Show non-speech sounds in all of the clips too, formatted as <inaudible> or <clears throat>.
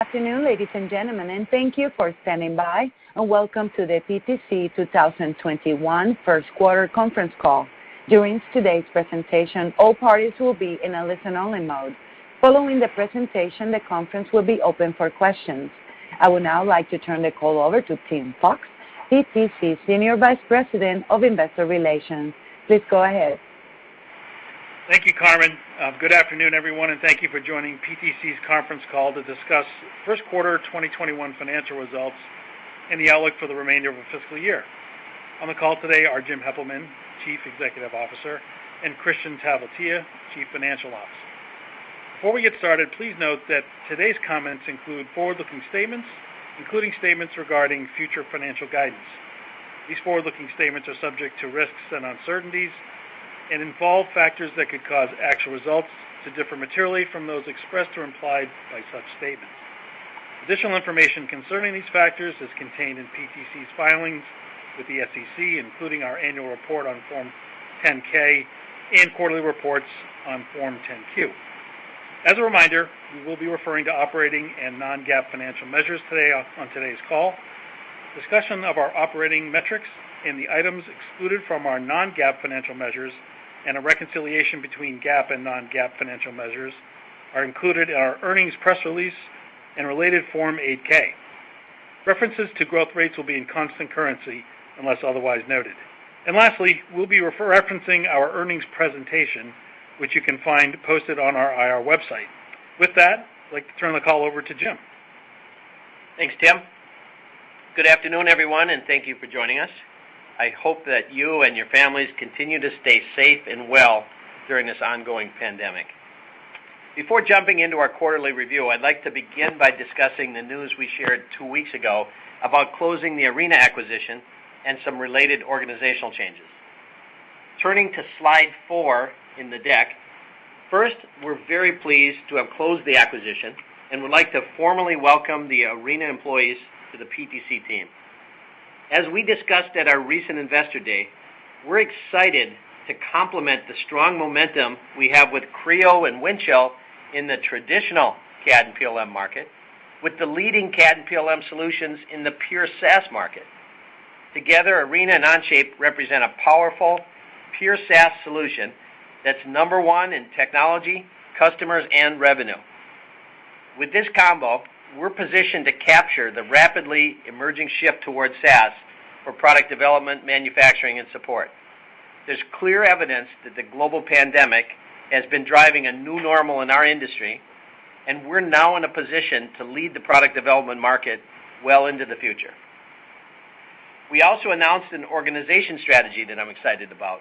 Good afternoon, ladies and gentlemen, and thank you for standing by, and welcome to the PTC 2021 first quarter conference call. During today's presentation, all parties will be in a listen-only mode. Following the presentation, the conference will be open for questions. I would now like to turn the call over to Tim Fox, PTC Senior Vice President of Investor Relations. Please go ahead. Thank you, Carmen. Uh, good afternoon, everyone, and thank you for joining PTC's conference call to discuss first quarter 2021 financial results and the outlook for the remainder of the fiscal year. On the call today are Jim Heppelmann, Chief Executive Officer, and Kristian Talvitie, Chief Financial Officer. Before we get started, please note that today's comments include forward-looking statements, including statements regarding future financial guidance. These forward-looking statements are subject to risks and uncertainties and involve factors that could cause actual results to differ materially from those expressed or implied by such statements. Additional information concerning these factors is contained in PTC's filings with the SEC, including our annual report on Form 10-K and quarterly reports on Form 10-Q. As a reminder, we will be referring to operating and non-GAAP financial measures today on today's call. Discussion of our operating metrics and the items excluded from our non-GAAP financial measures and a reconciliation between GAAP and non-GAAP financial measures are included in our earnings press release and related Form 8-K. References to growth rates will be in constant currency unless otherwise noted. And lastly, we'll be referencing our earnings presentation, which you can find posted on our IR website. With that, I'd like to turn the call over to Jim. Thanks, Tim. Good afternoon, everyone, and thank you for joining us. I hope that you and your families continue to stay safe and well during this ongoing pandemic. Before jumping into our quarterly review, I'd like to begin by discussing the news we shared two weeks ago about closing the Arena acquisition and some related organizational changes. Turning to slide four in the deck. First, we're very pleased to have closed the acquisition and would like to formally welcome the Arena employees to the PTC team. As we discussed at our recent Investor Day, we're excited to complement the strong momentum we have with Creo and Windchill in the traditional CAD and PLM market with the leading CAD and PLM solutions in the pure SaaS market. Together, Arena and Onshape represent a powerful, pure SaaS solution that's number one in technology, customers, and revenue. With this combo, we're positioned to capture the rapidly emerging shift towards SaaS for product development, manufacturing, and support. There's clear evidence that the global pandemic has been driving a new normal in our industry, and we're now in a position to lead the product development market well into the future. We also announced an organization strategy that I'm excited about.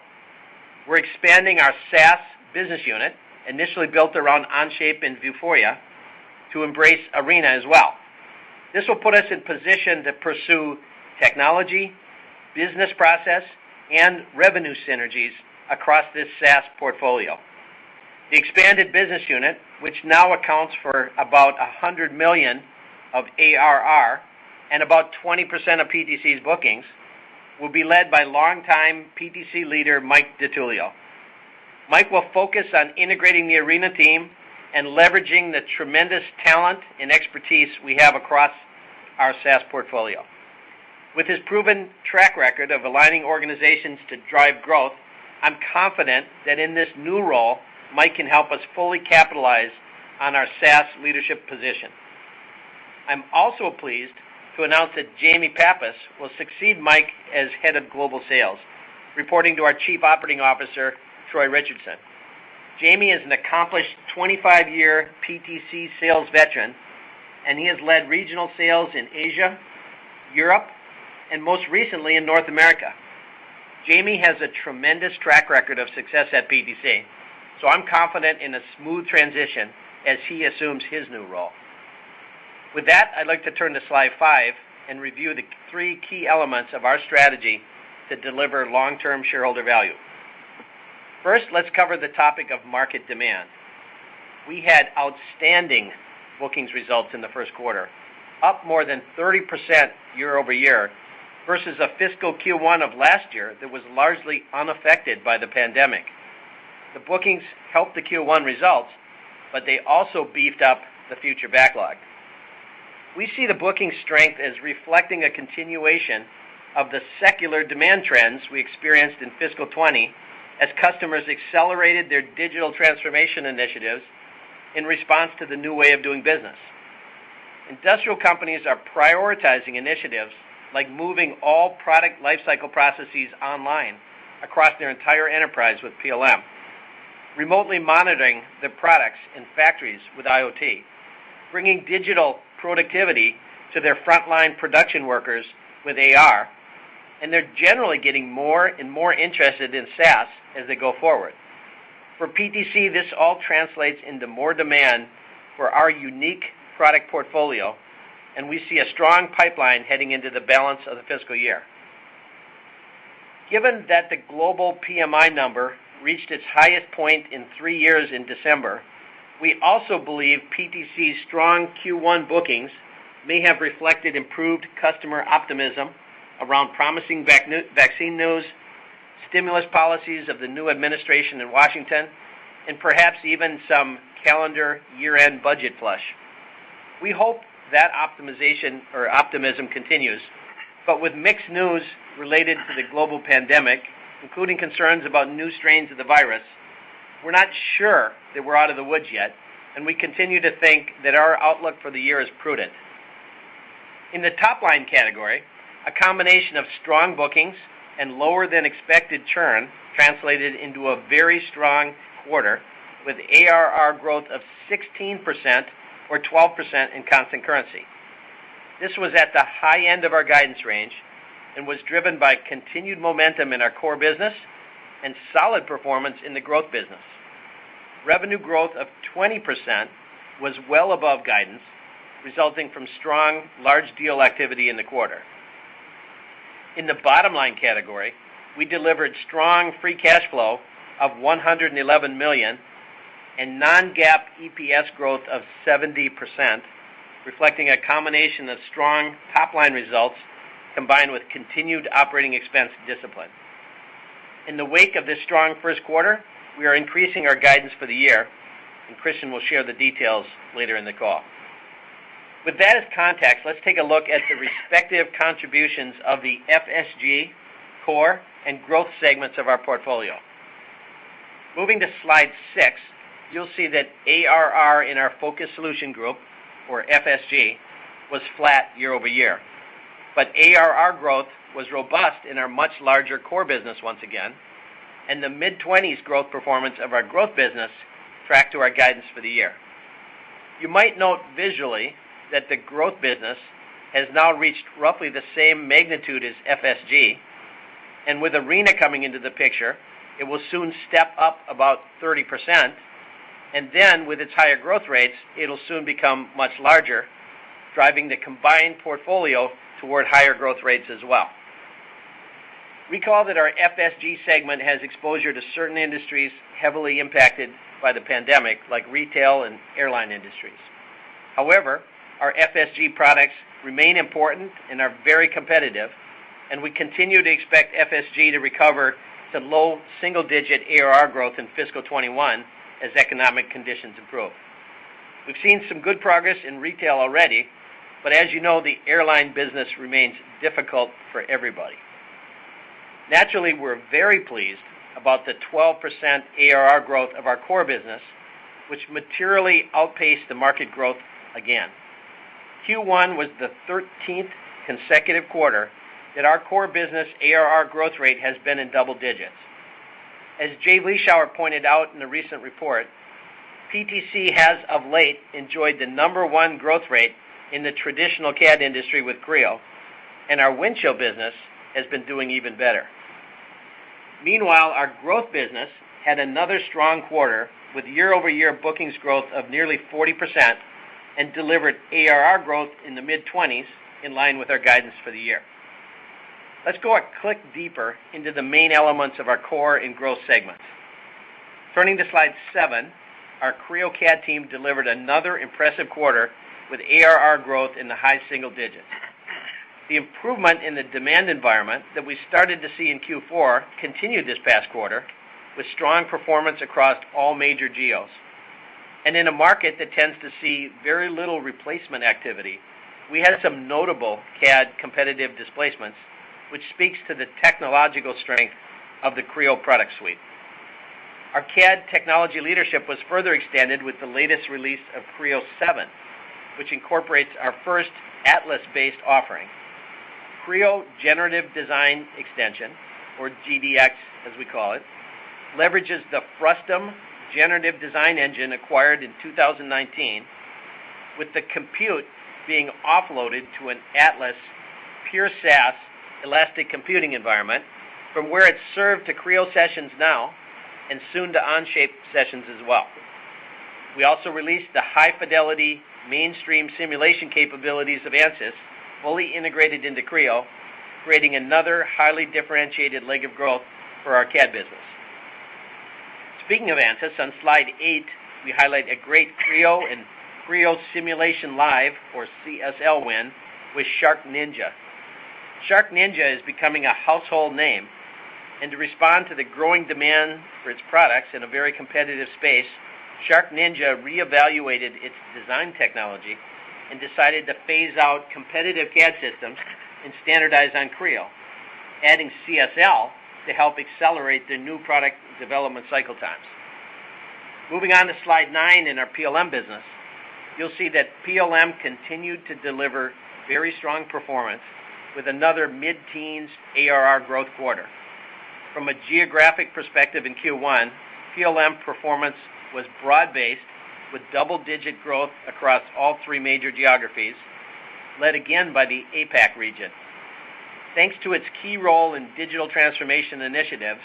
We're expanding our SaaS business unit, initially built around Onshape and Vuforia, to embrace Arena as well. This will put us in position to pursue technology, business process, and revenue synergies across this SaaS portfolio. The expanded business unit, which now accounts for about $100 million of ARR and about 20% of PTC's bookings, will be led by longtime PTC leader Mike DiTullio. Mike will focus on integrating the Arena team and leveraging the tremendous talent and expertise we have across our SaaS portfolio. With his proven track record of aligning organizations to drive growth, I'm confident that in this new role, Mike can help us fully capitalize on our SaaS leadership position. I'm also pleased to announce that Jamie Pappas will succeed Mike as Head of Global Sales, reporting to our Chief Operating Officer, Troy Richardson. Jamie is an accomplished 25-year PTC sales veteran, and he has led regional sales in Asia, Europe, and most recently in North America. Jamie has a tremendous track record of success at PTC, so I'm confident in a smooth transition as he assumes his new role. With that, I'd like to turn to slide five and review the three key elements of our strategy to deliver long-term shareholder value. First, let's cover the topic of market demand. We had outstanding bookings results in the first quarter, up more than 30% year-over-year versus a fiscal Q1 of last year that was largely unaffected by the pandemic. The bookings helped the Q1 results, but they also beefed up the future backlog. We see the booking strength as reflecting a continuation of the secular demand trends we experienced in fiscal 2020 as customers accelerated their digital transformation initiatives in response to the new way of doing business. Industrial companies are prioritizing initiatives like moving all product lifecycle processes online across their entire enterprise with PLM, remotely monitoring their products in factories with IoT, bringing digital productivity to their frontline production workers with AR, and they're generally getting more and more interested in SaaS as they go forward. For PTC, this all translates into more demand for our unique product portfolio, and we see a strong pipeline heading into the balance of the fiscal year. Given that the global PMI number reached its highest point in three years in December, we also believe PTC's strong Q1 bookings may have reflected improved customer optimism around promising vaccine news, stimulus policies of the new administration in Washington, and perhaps even some calendar year-end budget flush. We hope that optimization or optimism continues, but with mixed news related to the global pandemic, including concerns about new strains of the virus, we're not sure that we're out of the woods yet, and we continue to think that our outlook for the year is prudent. In the top-line category, a combination of strong bookings and lower than expected churn translated into a very strong quarter with ARR growth of 16% or 12% in constant currency. This was at the high end of our guidance range and was driven by continued momentum in our core business and solid performance in the growth business. Revenue growth of 20% was well above guidance, resulting from strong large deal activity in the quarter. In the bottom-line category, we delivered strong free cash flow of 111 million and non-GAAP EPS growth of 70%, reflecting a combination of strong top-line results combined with continued operating expense discipline. In the wake of this strong first quarter, we are increasing our guidance for the year, and Kristian will share the details later in the call. With that as context, let's take a look at the respective contributions of the FSG, core, and growth segments of our portfolio. Moving to slide six, you'll see that ARR in our Focused Solution Group, or FSG, was flat year-over-year. But ARR growth was robust in our much larger core business once again, and the mid-20s growth performance of our growth business tracked to our guidance for the year. You might note visually that the growth business has now reached roughly the same magnitude as FSG, and with Arena coming into the picture, it will soon step up about 30%, and then with its higher growth rates, it'll soon become much larger, driving the combined portfolio toward higher growth rates as well. Recall that our FSG segment has exposure to certain industries heavily impacted by the pandemic, like retail and airline industries. However, our FSG products remain important and are very competitive, and we continue to expect FSG to recover to low single-digit ARR growth in fiscal 2021 as economic conditions improve. We've seen some good progress in retail already, but as you know, the airline business remains difficult for everybody. Naturally, we're very pleased about the 12% ARR growth of our core business, which materially outpaced the market growth again. Q1 was the 13th consecutive quarter that our core business ARR growth rate has been in double digits. As Jay Vleeschhouwer pointed out in a recent report, PTC has of late enjoyed the number one growth rate in the traditional CAD industry with Creo, and our Windchill business has been doing even better. Meanwhile, our growth business had another strong quarter with year-over-year bookings growth of nearly 40% and delivered ARR growth in the mid-20s in line with our guidance for the year. Let's go a click deeper into the main elements of our core and growth segments. Turning to slide seven, our Creo CAD team delivered another impressive quarter with ARR growth in the high single digits. The improvement in the demand environment that we started to see in Q4 continued this past quarter with strong performance across all major geos. And in a market that tends to see very little replacement activity, we had some notable CAD competitive displacements, which speaks to the technological strength of the Creo product suite. Our CAD technology leadership was further extended with the latest release of Creo 7, which incorporates our first Atlas-based offering. Creo Generative Design Extension, or GDX as we call it, leverages the Frustum generative design engine acquired in 2019, with the compute being offloaded to an Atlas pure SaaS elastic computing environment from where it's served to Creo sessions now and soon to Onshape sessions as well. We also released the high-fidelity mainstream simulation capabilities of Ansys, fully integrated into Creo, creating another highly differentiated leg of growth for our CAD business. Speaking of Ansys, on slide eight, we highlight a great Creo and Creo Simulation Live, or CSL win, with SharkNinja. SharkNinja is becoming a household name, and to respond to the growing demand for its products in a very competitive space, Shark SharkNinja reevaluated its design technology and decided to phase out competitive CAD systems and standardize on Creo, adding CSL to help accelerate their new product development cycle times. Moving on to slide nine in our PLM business, you'll see that PLM continued to deliver very strong performance with another mid-teens ARR growth quarter. From a geographic perspective in Q1, PLM performance was broad-based with double-digit growth across all three major geographies, led again by the APAC region. Thanks to its key role in digital transformation initiatives,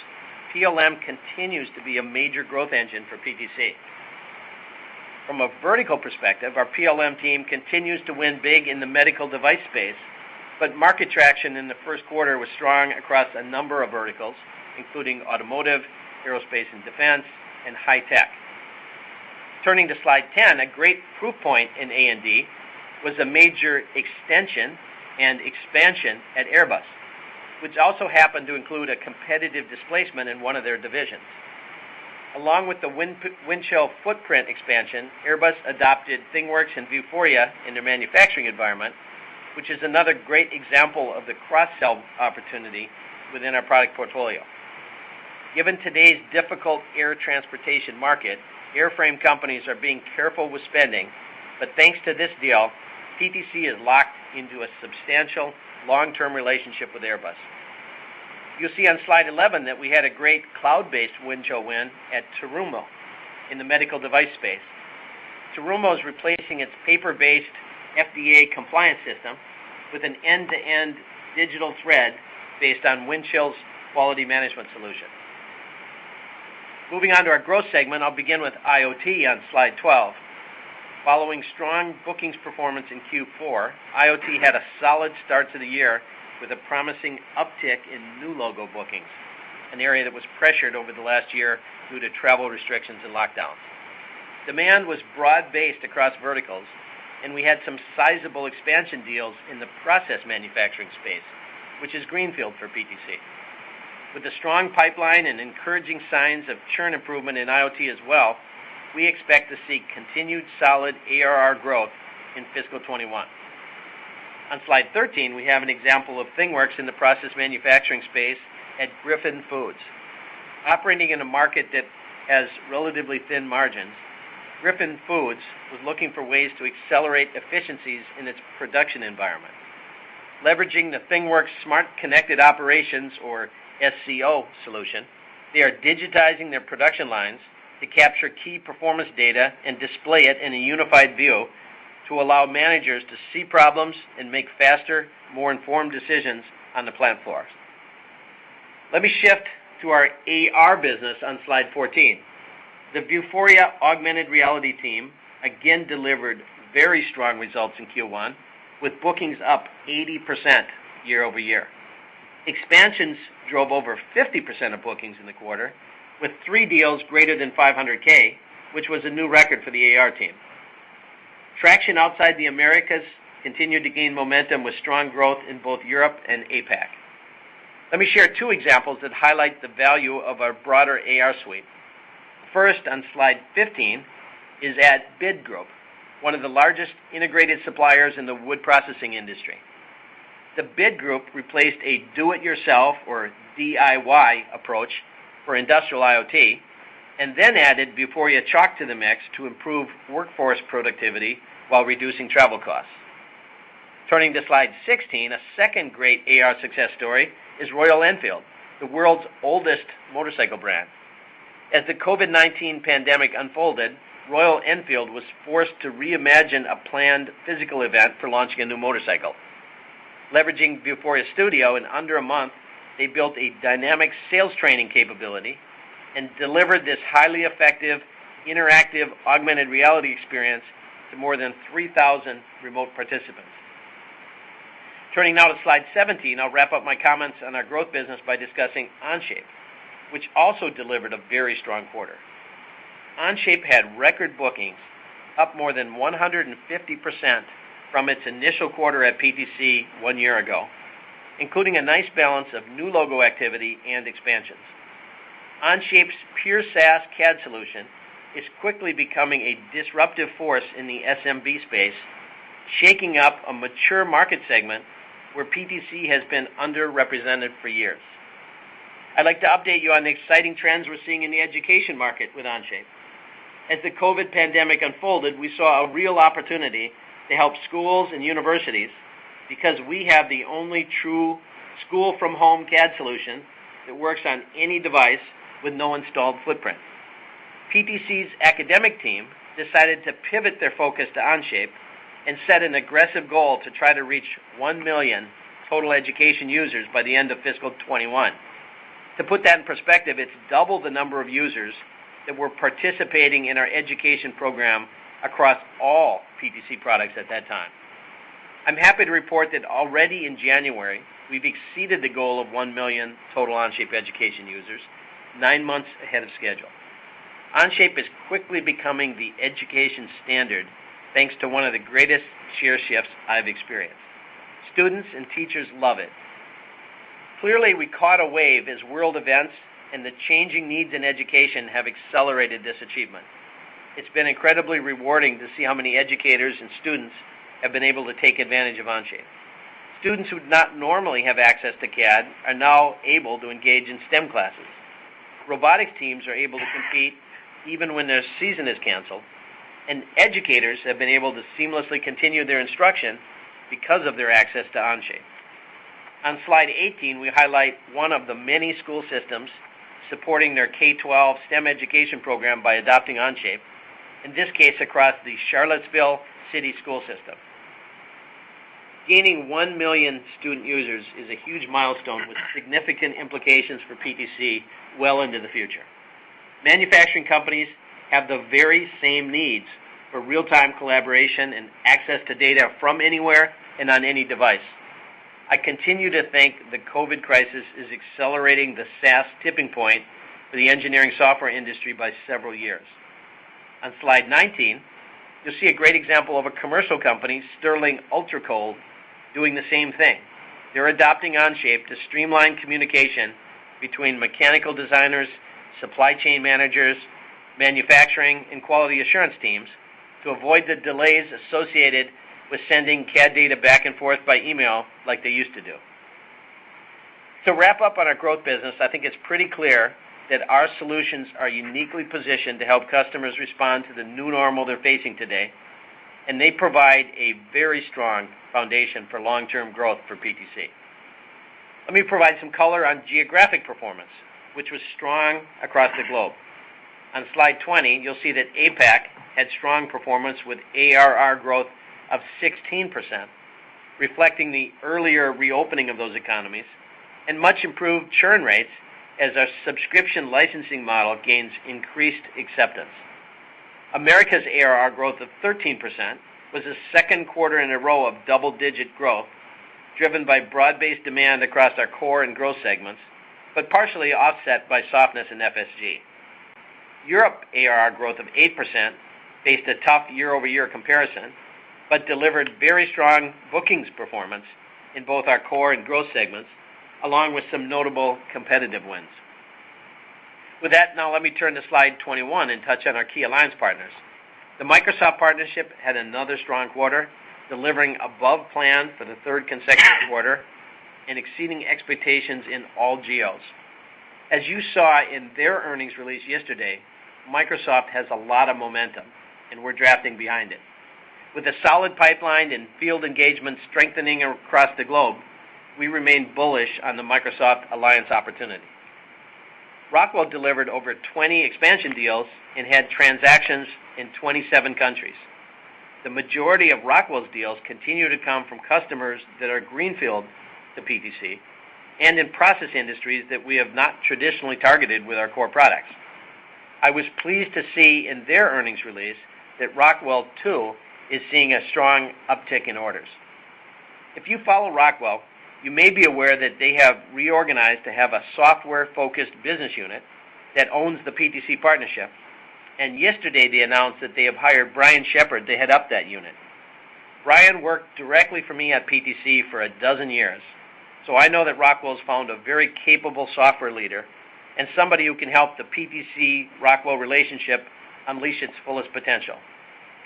PLM continues to be a major growth engine for PTC. From a vertical perspective, our PLM team continues to win big in the medical device space, but market traction in the first quarter was strong across a number of verticals, including automotive, aerospace and defense, and high tech. Turning to slide 10, a great proof point in A&D was a major extension and expansion at Airbus, which also happened to include a competitive displacement in one of their divisions. Along with the Windchill footprint expansion, Airbus adopted ThingWorx and Vuforia in their manufacturing environment, which is another great example of the cross-sell opportunity within our product portfolio. Given today's difficult air transportation market, airframe companies are being careful with spending, but thanks to this deal, PTC is locked into a substantial long-term relationship with Airbus. You'll see on slide 11 that we had a great cloud-based Windchill win at Terumo in the medical device space. Terumo is replacing its paper-based FDA compliance system with an end-to-end digital thread based on Windchill's quality management solution. Moving on to our growth segment, I'll begin with IoT on slide 12. Following strong bookings performance in Q4, IoT had a solid start to the year with a promising uptick in new logo bookings, an area that was pressured over the last year due to travel restrictions and lockdowns. Demand was broad-based across verticals, and we had some sizable expansion deals in the process manufacturing space, which is greenfield for PTC. With a strong pipeline and encouraging signs of churn improvement in IoT as well, we expect to see continued solid ARR growth in fiscal 2021. On slide 13, we have an example of ThingWorx in the process manufacturing space at Griffith Foods. Operating in a market that has relatively thin margins, Griffith Foods was looking for ways to accelerate efficiencies in its production environment. Leveraging the ThingWorx Smart Connected Operations, or SCO solution, they are digitizing their production lines to capture key performance data and display it in a unified view to allow managers to see problems and make faster, more informed decisions on the plant floor. Let me shift to our AR business on slide 14. The Vuforia augmented reality team again delivered very strong results in Q1, with bookings up 80% year-over-year. Expansions drove over 50% of bookings in the quarter, with three deals greater than $500K, which was a new record for the AR team. Traction outside the Americas continued to gain momentum with strong growth in both Europe and APAC. Let me share two examples that highlight the value of our broader AR suite. First, on slide 15, is at BID Group, one of the largest integrated suppliers in the wood processing industry. The BID Group replaced a do-it-yourself or DIY approach for industrial IoT and then added Vuforia Chalk to the mix to improve workforce productivity while reducing travel costs. Turning to slide 16, a second great AR success story is Royal Enfield, the world's oldest motorcycle brand. As the COVID-19 pandemic unfolded, Royal Enfield was forced to reimagine a planned physical event for launching a new motorcycle. Leveraging Vuforia Studio, in under a month, they built a dynamic sales training capability and delivered this highly effective, interactive, augmented reality experience to more than 3,000 remote participants. Turning now to slide 17, I'll wrap up my comments on our growth business by discussing Onshape, which also delivered a very strong quarter. Onshape had record bookings, up more than 150% from its initial quarter at PTC one year ago, including a nice balance of new logo activity and expansions. Onshape's pure SaaS CAD solution is quickly becoming a disruptive force in the SMB space, shaking up a mature market segment where PTC has been underrepresented for years. I'd like to update you on the exciting trends we're seeing in the education market with Onshape. As the COVID pandemic unfolded, we saw a real opportunity to help schools and universities because we have the only true school-from-home CAD solution that works on any device with no installed footprint. PTC's academic team decided to pivot their focus to Onshape and set an aggressive goal to try to reach 1 million total education users by the end of fiscal 21. To put that in perspective, it's double the number of users that were participating in our education program across all PTC products at that time. I'm happy to report that already in January, we've exceeded the goal of 1 million total Onshape education users, nine months ahead of schedule. Onshape is quickly becoming the education standard, thanks to one of the greatest share shifts I've experienced. Students and teachers love it. Clearly, we caught a wave as world events and the changing needs in education have accelerated this achievement. It's been incredibly rewarding to see how many educators and students have been able to take advantage of Onshape. Students who would not normally have access to CAD are now able to engage in STEM classes. Robotics teams are able to compete even when their season is canceled, and educators have been able to seamlessly continue their instruction because of their access to Onshape. On slide 18, we highlight one of the many school systems supporting their K-12 STEM education program by adopting Onshape, in this case across the Charlottesville City School System. Gaining 1 million student users is a huge milestone with significant implications for PTC well into the future. Manufacturing companies have the very same needs for real-time collaboration and access to data from anywhere and on any device. I continue to think the COVID crisis is accelerating the SaaS tipping point for the engineering software industry by several years. On slide 19, you'll see a great example of a commercial company, Sterling Ultracold, doing the same thing. They're adopting Onshape to streamline communication between mechanical designers, supply chain managers, manufacturing, and quality assurance teams to avoid the delays associated with sending CAD data back and forth by email like they used to do. To wrap up on our growth business, I think it's pretty clear that our solutions are uniquely positioned to help customers respond to the new normal they're facing today, and they provide a very strong foundation for long-term growth for PTC. Let me provide some color on geographic performance, which was strong across the globe. On slide 20, you'll see that APAC had strong performance with ARR growth of 16%, reflecting the earlier reopening of those economies, and much improved churn rates as our subscription licensing model gains increased acceptance. Americas ARR growth of 13% was the second quarter in a row of double-digit growth, driven by broad-based demand across our core and growth segments, but partially offset by softness in FSG. Europe ARR growth of 8% faced a tough year-over-year comparison, but delivered very strong bookings performance in both our core and growth segments, along with some notable competitive wins. With that, now let me turn to slide 21 and touch on our key alliance partners. The Microsoft partnership had another strong quarter, delivering above plan for the third consecutive quarter and exceeding expectations in all geos. As you saw in their earnings release yesterday, Microsoft has a lot of momentum, and we're drafting behind it. With a solid pipeline and field engagement strengthening across the globe, we remain bullish on the Microsoft alliance opportunity. Rockwell delivered over 20 expansion deals and had transactions in 27 countries. The majority of Rockwell's deals continue to come from customers that are greenfield to PTC and in process industries that we have not traditionally targeted with our core products. I was pleased to see in their earnings release that Rockwell, too, is seeing a strong uptick in orders. If you follow Rockwell, you may be aware that they have reorganized to have a software-focused business unit that owns the PTC partnership. And yesterday, they announced that they have hired Brian Shepherd to head up that unit. Brian worked directly for me at PTC for 12 years, so I know that Rockwell's found a very capable software leader and somebody who can help the PTC-Rockwell relationship unleash its fullest potential.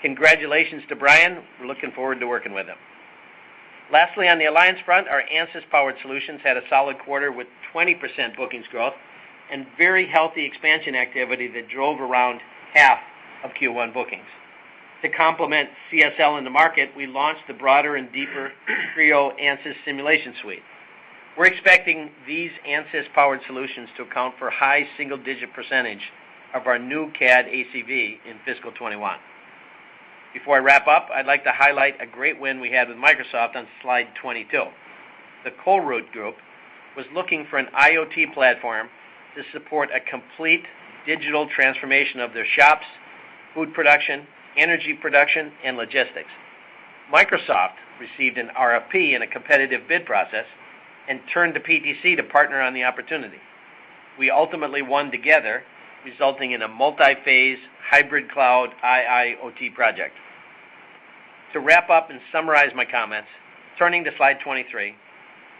Congratulations to Brian. We're looking forward to working with him. Lastly, on the alliance front, our Ansys Powered Solutions had a solid quarter with 20% bookings growth and very healthy expansion activity that drove around half of Q1 bookings. To complement CSL in the market, we launched the broader and deeper Creo Ansys simulation suite. We're expecting these Ansys Powered Solutions to account for high single-digit percentage of our new CAD ACV in fiscal 2021. Before I wrap up, I'd like to highlight a great win we had with Microsoft on slide 22. The Colruyt Group was looking for an IoT platform to support a complete digital transformation of their shops, food production, energy production, and logistics. Microsoft received an RFP in a competitive bid process and turned to PTC to partner on the opportunity. We ultimately won together, resulting in a multi-phase hybrid cloud IIoT project. To wrap up and summarize my comments, turning to slide 23,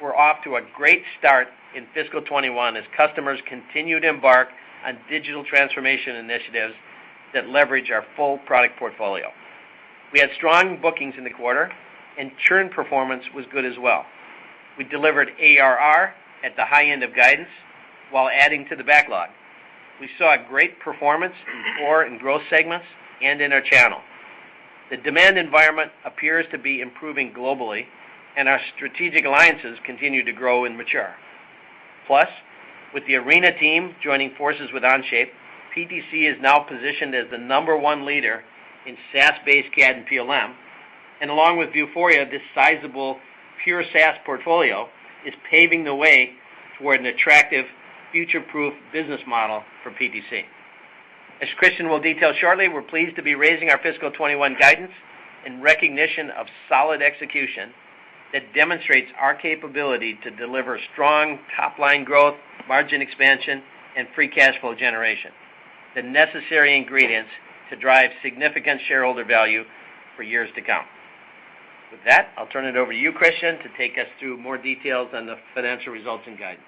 we're off to a great start in fiscal 2021 as customers continue to embark on digital transformation initiatives that leverage our full product portfolio. We had strong bookings in the quarter, and churn performance was good as well. We delivered ARR at the high end of guidance while adding to the backlog. We saw a great performance in core and growth segments and in our channel. The demand environment appears to be improving globally, and our strategic alliances continue to grow and mature. Plus, with the Arena team joining forces with Onshape, PTC is now positioned as the number one leader in SaaS-based CAD and PLM. And along with Vuforia, this sizable pure SaaS portfolio is paving the way toward an attractive future-proof business model for PTC. As Kristian will detail shortly, we're pleased to be raising our fiscal 2021 guidance in recognition of solid execution that demonstrates our capability to deliver strong top-line growth, margin expansion, and free cash flow generation, the necessary ingredients to drive significant shareholder value for years to come. With that, I'll turn it over to you, Kristian, to take us through more details on the financial results and guidance.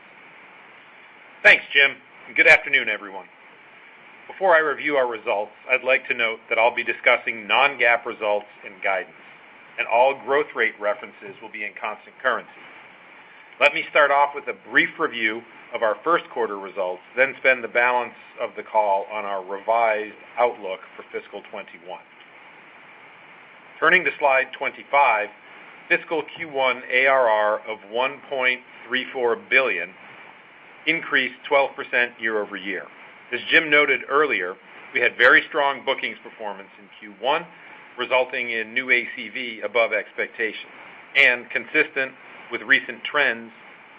Thanks, Jim. Good afternoon, everyone. Before I review our results, I'd like to note that I'll be discussing non-GAAP results and guidance, and all growth rate references will be in constant currency. Let me start off with a brief review of our first quarter results, then spend the balance of the call on our revised outlook for fiscal 2021. Turning to slide 25, fiscal Q1 ARR of 1.34 billion increased 12% year-over-year. As Jim noted earlier, we had very strong bookings performance in Q1, resulting in new ACV above expectations. And consistent with recent trends,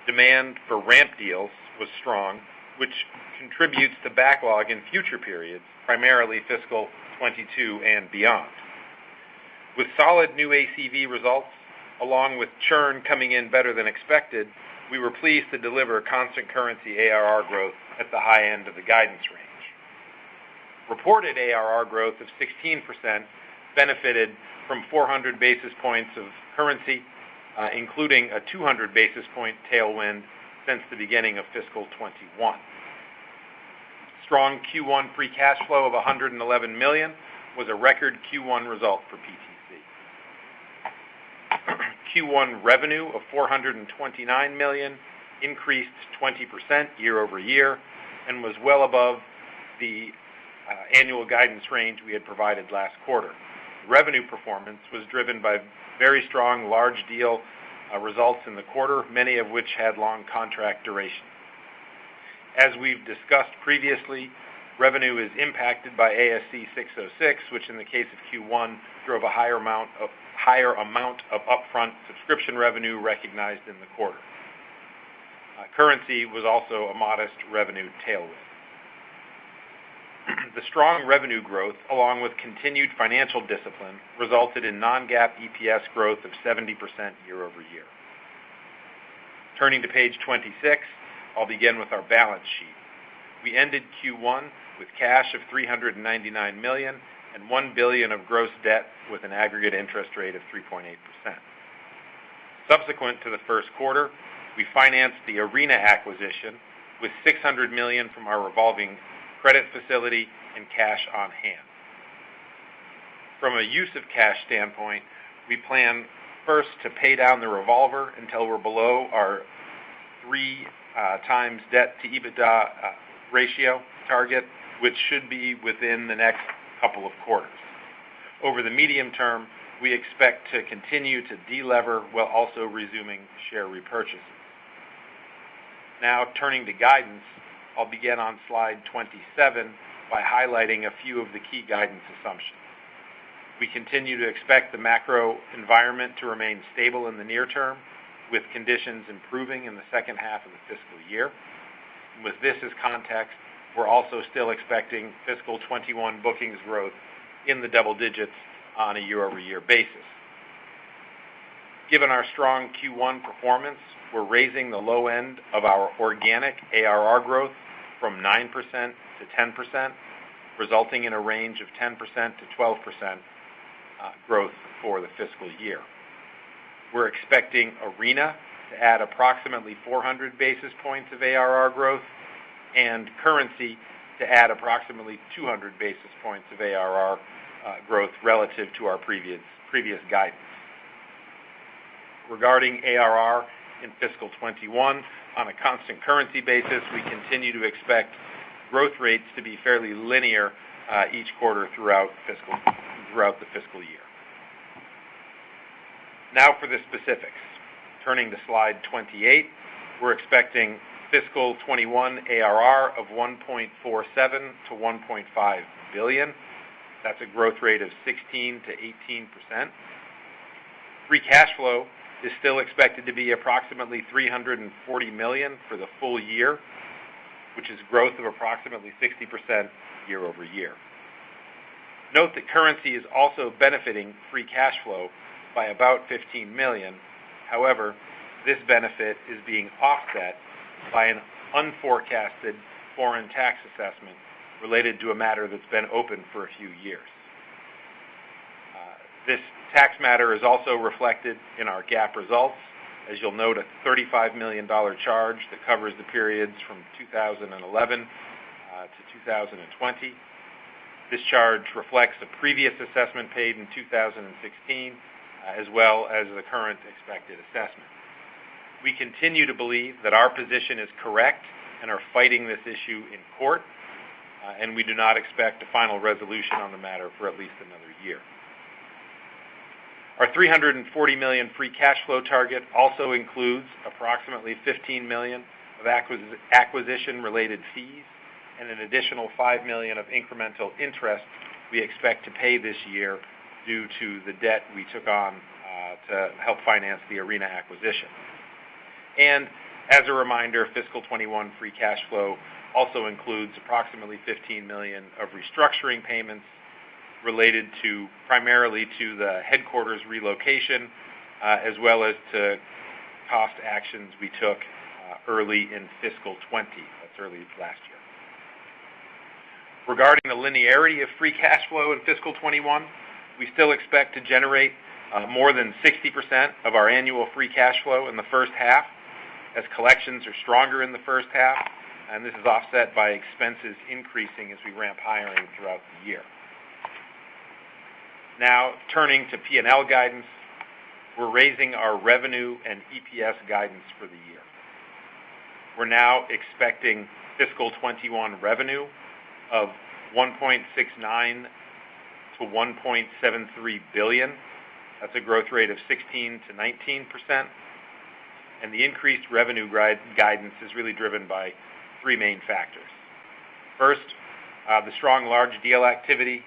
demand for ramp deals was strong, which contributes to backlog in future periods, primarily fiscal 2022 and beyond. With solid new ACV results, along with churn coming in better than expected, we were pleased to deliver constant currency ARR growth at the high end of the guidance range. Reported ARR growth of 16% benefited from 400 basis points of currency, uh, including a 200 basis point tailwind since the beginning of fiscal 2021. Strong Q1 free cash flow of 111 million was a record Q1 result for PTC. Q1 revenue of 429 million increased 20% year-over-year and was well above the uh, annual guidance range we had provided last quarter. Revenue performance was driven by very strong large deal uh, results in the quarter, many of which had long contract duration. As we've discussed previously, revenue is impacted by ASC 606, which in the case of Q1, drove a higher amount of higher amount of upfront subscription revenue recognized in the quarter. Uh, currency was also a modest revenue tailwind. <clears throat> The strong revenue growth, along with continued financial discipline, resulted in non-GAAP EPS growth of 70% year-over-year. Turning to page 26, I'll begin with our balance sheet. We ended Q1 with cash of $399 million and $1 billion of gross debt with an aggregate interest rate of 3.8%. Subsequent to the first quarter, we financed the Arena acquisition with 600 million from our revolving credit facility and cash on hand. From a use of cash standpoint, we plan first to pay down the revolver until we're below our 3x uh, debt to EBITDA uh, ratio target, which should be within the next couple of quarters. Over the medium term, we expect to continue to de-lever while also resuming share repurchases. Now turning to guidance, I'll begin on slide 27 by highlighting a few of the key guidance assumptions. We continue to expect the macro environment to remain stable in the near term, with conditions improving in the second half of the fiscal year. With this as context, we're also still expecting fiscal 2021 bookings growth in the double digits on a year-over-year basis. Given our strong Q1 performance, we're raising the low end of our organic ARR growth from 9% to 10%, resulting in a range of 10%-12% uh, growth for the fiscal year. We're expecting Arena to add approximately 400 basis points of ARR growth and currency to add approximately 200 basis points of ARR uh, growth relative to our previous guidance. Regarding ARR in fiscal 2021, on a constant currency basis, we continue to expect growth rates to be fairly linear uh, each quarter throughout the fiscal year. Now for the specifics. Turning to slide 28, we're expecting fiscal 2021 ARR of $1.47 billion-$1.5 billion. That's a growth rate of 16%-18%. Free cash flow is still expected to be approximately 340 million for the full year, which is growth of approximately 60% year-over-year. Note that currency is also benefiting free cash flow by about 15 million. However, this benefit is being offset by an unforecasted foreign tax assessment related to a matter that's been open for a few years. Uh, this tax matter is also reflected in our GAAP results. As you'll note, a $35 million charge that covers the periods from 2011 uh, to 2020. This charge reflects a previous assessment paid in 2016, uh, as well as the current expected assessment. We continue to believe that our position is correct and are fighting this issue in court, uh, and we do not expect a final resolution on the matter for at least another year. Our 340 million free cash flow target also includes approximately 15 million of acquisition-related fees and an additional 5 million of incremental interest we expect to pay this year due to the debt we took on uh, to help finance the Arena acquisition. And as a reminder, fiscal 2021 free cash flow also includes approximately 15 million of restructuring payments related to primarily to the headquarters relocation, uh, as well as to cost actions we took uh, early in fiscal 2020. That's early last year. Regarding the linearity of free cash flow in fiscal 2021, we still expect to generate uh, more than 60% of our annual free cash flow in the first half, as collections are stronger in the first half, and this is offset by expenses increasing as we ramp hiring throughout the year. Now turning to P&L guidance. We're raising our revenue and EPS guidance for the year. We're now expecting fiscal 2021 revenue of $1.69 billion-$1.73 billion. That's a growth rate of 16%-19%. And the increased revenue guidance is really driven by three main factors. First, uh, the strong large deal activity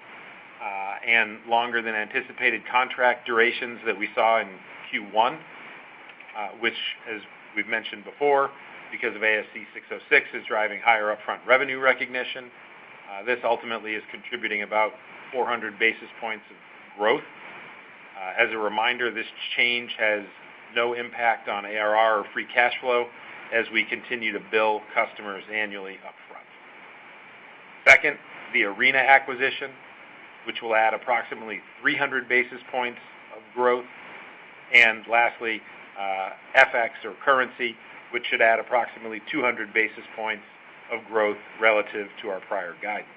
uh, and longer than anticipated contract durations that we saw in Q1, uh, which as we've mentioned before, because of ASC 606, is driving higher upfront revenue recognition. This ultimately is contributing about 400 basis points of growth. As a reminder, this change has no impact on ARR or free cash flow as we continue to bill customers annually upfront. Second, the Arena acquisition, which will add approximately 300 basis points of growth. And lastly, uh, FX or currency, which should add approximately 200 basis points of growth relative to our prior guidance.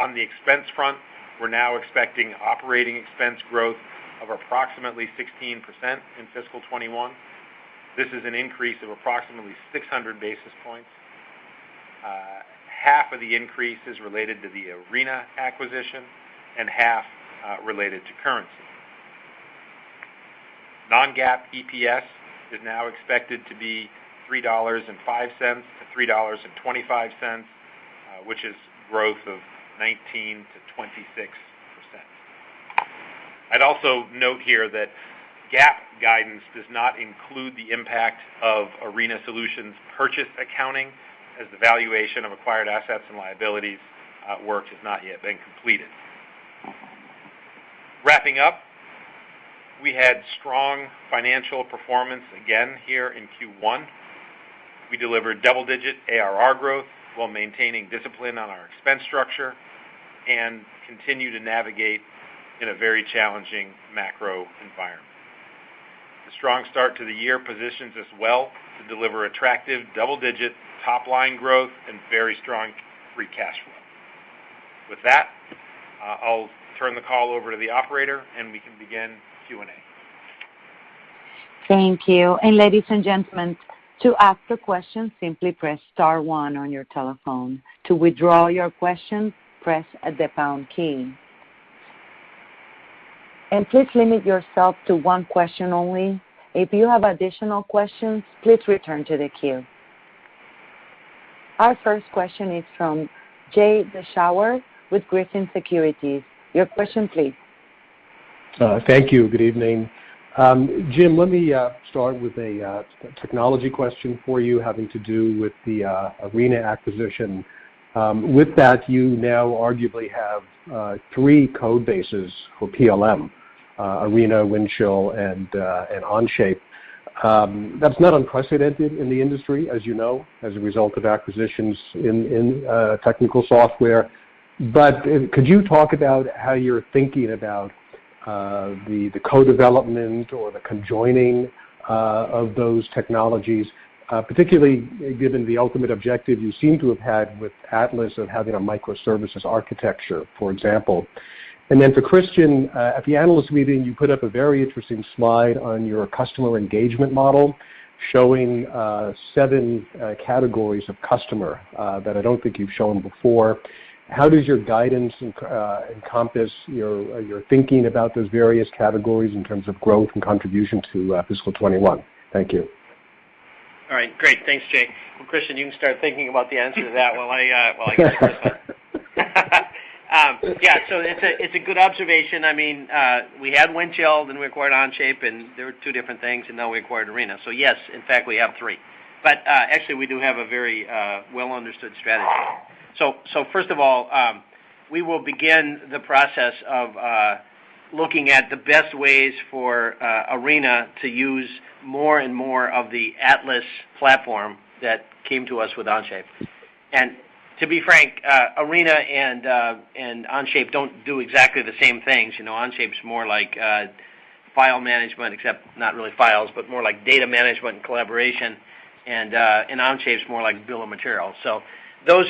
On the expense front, we're now expecting operating expense growth of approximately 16% in fiscal 2021. This is an increase of approximately 600 basis points. Uh, half of the increase is related to the Arena acquisition and half uh, related to currency. Non-GAAP EPS is now expected to be $3.05-$3.25, uh, which is growth of 19%-26%. I'd also note here that GAAP guidance does not include the impact of Arena Solutions purchase accounting, as the valuation of acquired assets and liabilities uh, work has not yet been completed. Wrapping up, we had strong financial performance again here in Q1. We delivered double-digit ARR growth while maintaining discipline on our expense structure and continue to navigate in a very challenging macro environment. The strong start to the year positions us well to deliver attractive double-digit top-line growth and very strong free cash flow. With that, uh, I'll turn the call over to the operator, and we can begin Q&A. Thank you. And ladies and gentlemen, to ask a question, simply press star one on your telephone. To withdraw your question, press the pound key. And please limit yourself to one question only. If you have additional questions, please return to the queue. Our first question is from Jay Vleeschhouwer with Griffin Securities. Your question, please. Uh, thank you. Good evening. Um, Jim, let me uh, start with a uh, technology question for you having to do with the Arena acquisition. Um, with that, you now arguably have three code bases for PLM, Uh, arena, Windchill, and uh, Onshape. Um, that's not unprecedented in the industry, as you know, as a result of acquisitions in uh, technical software. But could you talk about how you're thinking about the co-development or the conjoining of those technologies, particularly given the ultimate objective you seem to have had with Atlas of having a microservices architecture, for example? Then for Kristian, uh, at the analyst meeting, you put up a very interesting slide on your customer engagement model showing uh, seven uh, categories of customer that I don't think you've shown before. How does your guidance encompass your your thinking about those various categories in terms of growth and contribution to fiscal 2021? Thank you. All right. Great. Thanks, Jay. Well, Kristian, you can start thinking about the answer to that while I get this <laughs> one. Yeah. So it's a it's a good observation. I mean, uh, we had Windchill, then we acquired Onshape, and they were two different things, and now we acquired Arena. So yes, in fact, we have three. But uh, Actually, we do have a very uh, well-understood strategy. So so First of all, um, we will begin the process of uh, looking at the best ways for Arena to use more and more of the Atlas platform that came to us with Onshape. To be frank, uh, Arena uh, and Onshape don't do exactly the same things. You know, Onshape's more like uh, file management, except not really files, but more like data management and collaboration, and Onshape's more like bill of materials. So those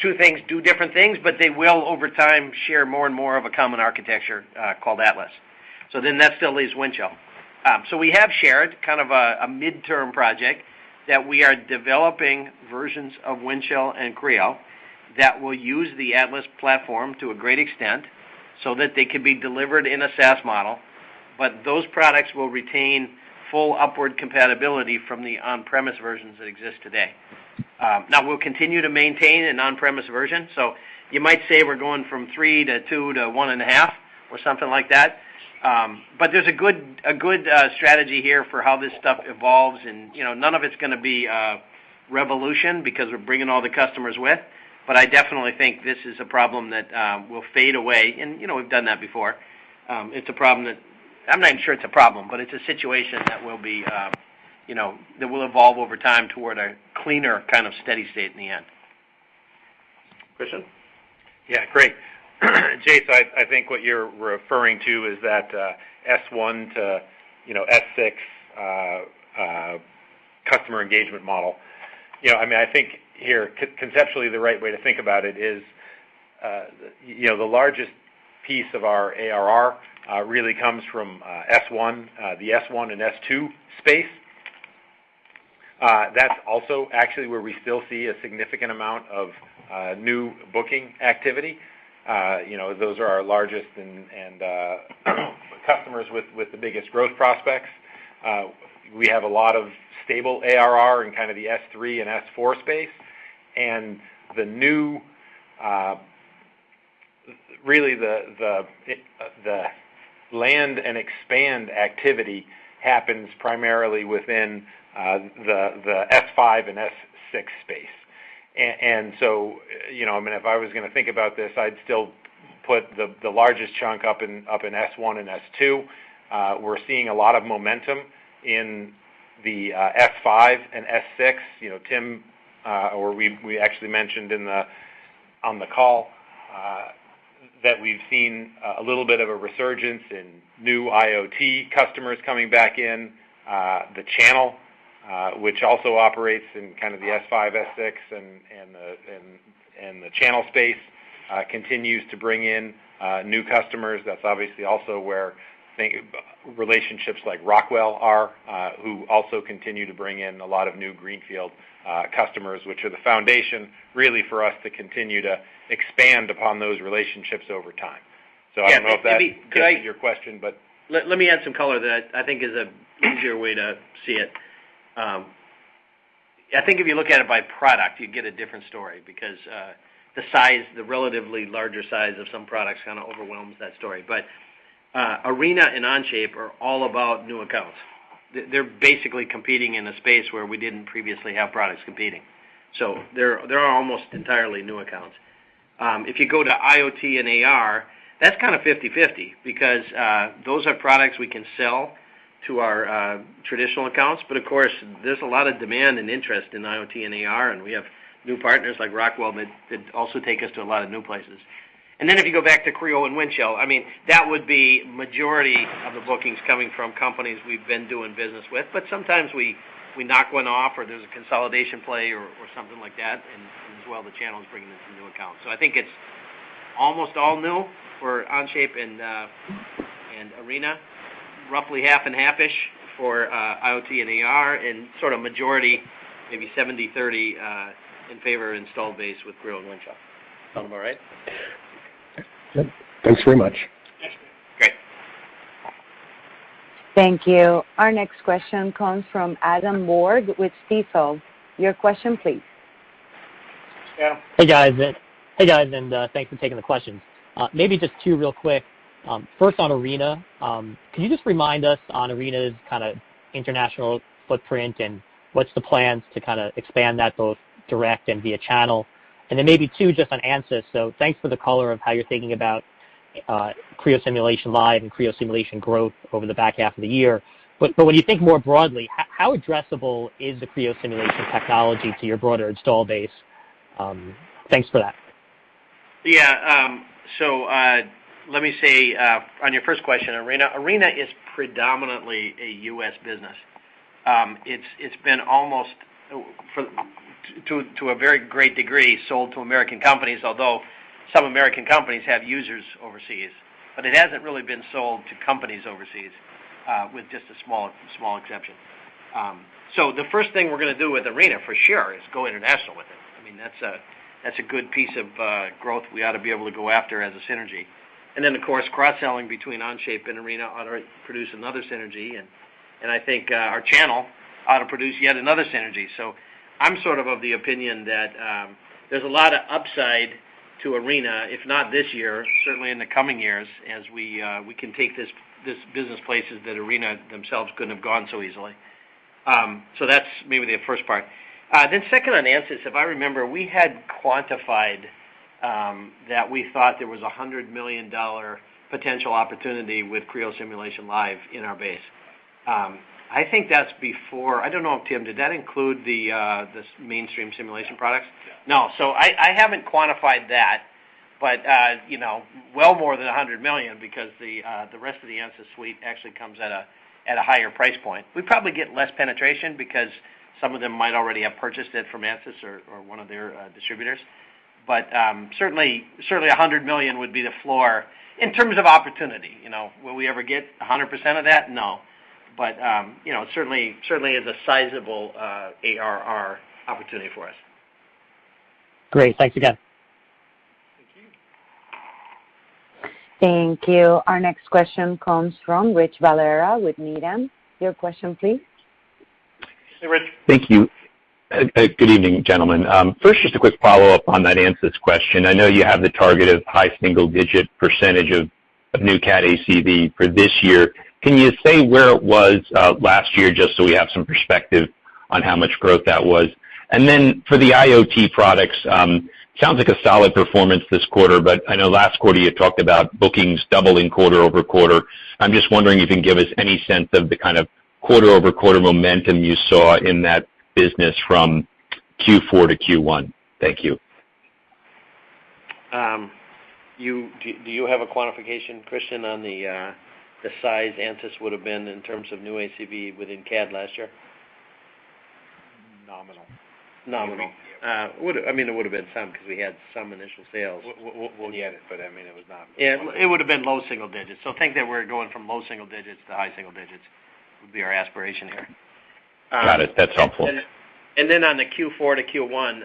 two things do different things, but they will, over time, share more and more of a common architecture called Atlas. So then that still leaves Windchill. Um, so we have shared kind of a midterm project that we are developing versions of Windchill and Creo that will use the Atlas platform to a great extent so that they can be delivered in a SaaS model, but those products will retain full upward compatibility from the on-premise versions that exist today. Now we'll continue to maintain an on-premise version. So you might say we're going from three to two to one and a half or something like that. Um, but there's a good a good uh, strategy here for how this stuff evolves, and you know none of it's going to be a revolution because we're bringing all the customers with. I definitely think this is a problem that uh, will fade away, and you know we've done that before. Um, it's a problem that I'm not even sure it's a problem, but it's a situation that will be, uh, you know, that will evolve over time toward a cleaner kind of steady state in the end. Kristian? Yeah, great. <clears throat> Jason, I think what you're referring to is that uh, S1 to you know, S6 customer engagement model. You know, I mean, I think here, conceptually, the right way to think about it is uh, you know, the largest piece of our ARR uh, really comes from uh, S1, the S1 and S2 space. That's also actually where we still see a significant amount of new booking activity. You know, those are our largest and <coughs> customers with the biggest growth prospects. We have a lot of stable ARR in kind of the S3 and S4 space. Uh, really the new, really, the, the land and expand activity happens primarily within uh, the S5 and S6 space. And, and so, you know, I mean, if I was going to think about this, I'd still put the the largest chunk up in up in S1 and S2. Uh, we're seeing a lot of momentum in the S5 and S6. You know, Tim, Uh, or we actually mentioned on the call uh, that we've seen a little bit of a resurgence in new IoT customers coming back in. Uh, the channel, which also operates in kind of the S5, S6, and the channel space, continues to bring in new customers. That's obviously also where relationships like Rockwell are, uh, who also continue to bring in a lot of new greenfield uh, customers, which are the foundation, really, for us to continue to expand upon those relationships over time. So I don't know if that gets to your question. But. Let me add some color that I think is an easier way to see it. Um, I think if you look at it by product, you get a different story because uh the size, the relatively larger size of some products kind of overwhelms that story. Uh, arena and Onshape are all about new accounts. They're basically competing in a space where we didn't previously have products competing. So they're almost entirely new accounts. Um, if you go to IoT and AR, that's kind of 50/50 because uh, those are products we can sell to our uh, traditional accounts. But of course, there's a lot of demand and interest in IoT and AR, and we have new partners like Rockwell that also take us to a lot of new places. And then if you go back to Creo and Windchill, I mean that would be majority of the bookings coming from companies we've been doing business with. But sometimes we we knock one off or there's a consolidation play or something like that, and as well, the channel is bringing in some new accounts. So I think it's almost all new for Onshape and uh, Arena, roughly half and half-ish for uh, IoT and AR, and sort of majority, maybe 70/30, uh, in favor of installed base with Creo and Windchill. Sound about right? Yep. Thanks very much. Great. Thank you. Our next question comes from Adam Borg with Stifel. Your question, please. Adam. Hey, guys. Hey, guys, and uh, thanks for taking the questions. Uh, maybe just two real quick. Um, first on Arena. Um, Can you just remind us on Arena's kind of international footprint and what's the plans to kind of expand that both direct and via channel? And then maybe two, just on Ansys. So thanks for the color of how you're thinking about uh, Creo Simulation Live and Creo Simulation growth over the back half of the year. When you think more broadly, how addressable is the Creo Simulation technology to your broader install base? Um, thanks for that. Yeah. Um, so uh, let me say, uh, on your first question, Arena Arena is predominantly a U.S. business. Um, to a very great degree, sold to American companies, although some American companies have users overseas. But it hasn't really been sold to companies overseas, uh, with just a small small exception. Um so the first thing we're gonna do with Arena for sure is go international with it. I mean, that's a good piece of uh, growth we ought to be able to go after as a synergy. And then, of course, cross-selling between Onshape and Arena ought to produce another synergy. And I think uh, our channel ought to produce yet another synergy. I'm sort of of the opinion that um, there's a lot of upside to Arena, if not this year, certainly in the coming years, as we uh, we can take this this business places that Arena themselves couldn't have gone so easily. Um so that's maybe the first part. Uh, then Second on Ansys, if I remember, we had quantified um, that we thought there was a $100 million potential opportunity with Creo Simulation Live in our base. Um, I think that's before. I don't know, Tim, did that include the uh, the mainstream simulation products? No. So I haven't quantified that, but uh, you know, well more than 100 million because the uh, the rest of the Ansys suite actually comes at a at a higher price point. We probably get less penetration because some of them might already have purchased it from Ansys or one of their distributors. But um certainly 100 million would be the floor in terms of opportunity. You know, will we ever get 100% of that? No. But um, you know, certainly certainly is a sizable uh, ARR opportunity for us. Great. Thanks again. Thank you. Thank you. Our next question comes from Rich Valera with Needham. Your question, please. Hey, Rich. Thank you. Uh, uh, good evening, gentlemen. Um, first, just a quick follow-up on that Ansys question. I know you have the target of high single-digit percentage of new CAD ACV for this year. Can you say where it was uh, last year, just so we have some perspective on how much growth that was? And then for the IoT products, um, sounds like a solid performance this quarter, but I know last quarter you talked about bookings doubling quarter-over-quarter. I'm just wondering if you can give us any sense of the kind of quarter-over-quarter momentum you saw in that business from Q4 to Q1. Thank you. Um, you do you have a quantification, Kristian, on the uh, size Ansys would have been in terms of new ACV within CAD last year? Nominal. Nominal. Uh, I mean, it would have been some because we had some initial sales. We'll get it, but I mean, it was not. Yeah, it would have been low single digits. So think that we're going from low single digits to high single digits would be our aspiration here. Got it. That's helpful. And then on the Q4 to Q1